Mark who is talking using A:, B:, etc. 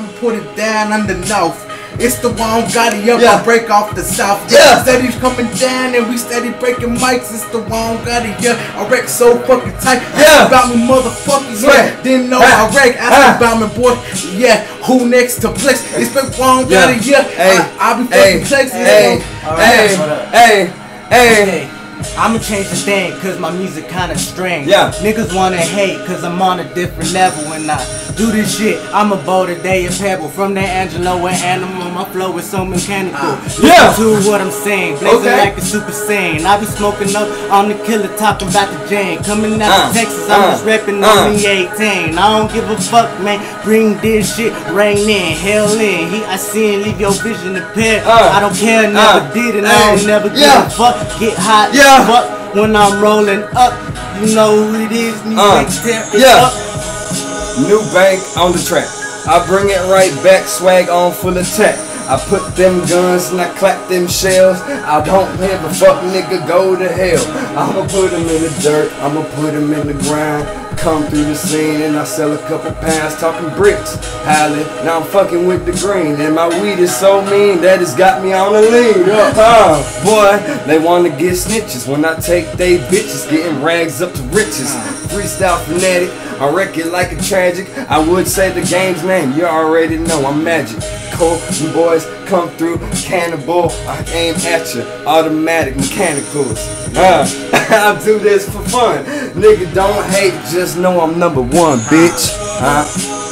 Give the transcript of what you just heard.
A: I'ma put it down on the north. It's the one Gotti up,
B: Yeah.
A: I break off the south.
B: Yeah.
A: Steady coming down and we steady breaking mics. It's the one Gotti up, I wreck so fucking tight.
B: Yeah.
A: Ask about me, motherfuckers. Yeah.
B: Swear.
A: Didn't know
B: Ah.
A: I wreck. Ask
B: Ah.
A: about me, boy. Yeah. Who next to flex? It's the one
B: got
A: it up.
B: Hey.
A: I, I be
B: Hey.
A: fucking flexing.
B: Hey. Hey.
C: hold up.
B: Hey. Hey.
C: Hey, I'ma change the thing cause my music kinda strange.
B: Yeah.
C: Niggas wanna hate cause I'm on a different level when I do this shit. I'm a boulder day a pebble. From the Angelo and Animal, my flow is so mechanical.
B: Yeah.
C: Listen to what I'm saying, blazing
B: Okay.
C: like a super saiyan. I be smoking up on the killer, talking about the Jane. Coming out
B: Uh,
C: of Texas, I'm
B: uh,
C: just repping
B: uh.
C: on the 18. I don't give a fuck, man. Bring this shit, rain in, hell in. He I see and leave your vision impaired.
B: Uh,
C: I don't care, never
B: uh,
C: did and I don't never give
B: yeah.
C: a fuck. Get hot,
B: Yeah.
C: Fuck when I'm rolling up. You know who it is, me
B: Uh,
C: next step is
B: yeah.
C: up.
B: New bank on the track. I bring it right back, swag on full attack. I put them guns and I clap them shells. I don't give a fuck, nigga, go to hell. I'ma put them in the dirt, I'ma put them in the ground. Come through the scene and I sell a couple pounds, talking bricks. Howling, now I'm fucking with the green. And my weed is so mean that it's got me on the lean. Uh, boy, they wanna get snitches when I take they bitches, getting rags up to riches. Freestyle fanatic, I wreck it like a tragic. I would say the game's name, you already know I'm magic. Cool, you boys come through, cannibal. I aim at you, automatic mechanicals. Uh, I do this for fun. Nigga, don't hate, just know I'm number one, bitch. Huh?